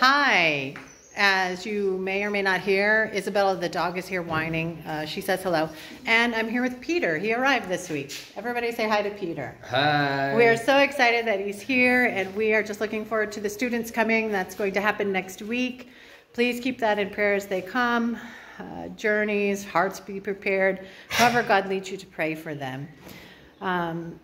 Hi. As you may or may not hear, Isabella the dog is here whining. Uh, she says hello. And I'm here with Peter. He arrived this week. Everybody say hi to Peter. Hi. We are so excited that he's here and we are just looking forward to the students coming. That's going to happen next week. Please keep that in prayer as they come. Uh, journeys, hearts be prepared. However God leads you to pray for them. Um,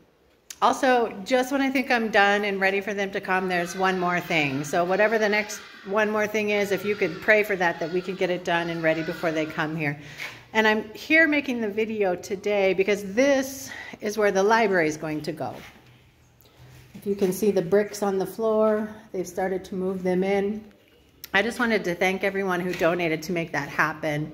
also, just when I think I'm done and ready for them to come, there's one more thing. So whatever the next one more thing is, if you could pray for that, that we could get it done and ready before they come here. And I'm here making the video today because this is where the library is going to go. If you can see the bricks on the floor, they've started to move them in. I just wanted to thank everyone who donated to make that happen.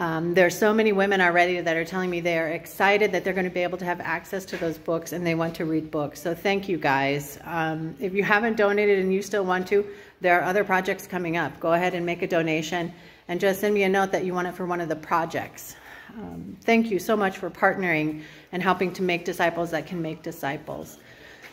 Um, there are so many women already that are telling me they are excited that they're going to be able to have access to those books and they want to read books. So thank you guys. Um, if you haven't donated and you still want to, there are other projects coming up. Go ahead and make a donation and just send me a note that you want it for one of the projects. Um, thank you so much for partnering and helping to make disciples that can make disciples.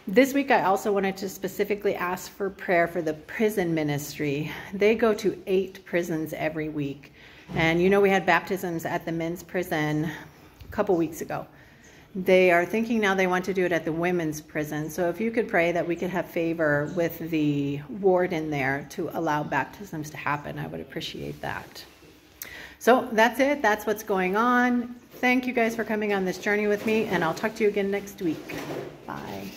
This week, I also wanted to specifically ask for prayer for the prison ministry. They go to eight prisons every week. And you know, we had baptisms at the men's prison a couple weeks ago. They are thinking now they want to do it at the women's prison. So if you could pray that we could have favor with the warden there to allow baptisms to happen, I would appreciate that. So that's it. That's what's going on. Thank you guys for coming on this journey with me, and I'll talk to you again next week. Bye.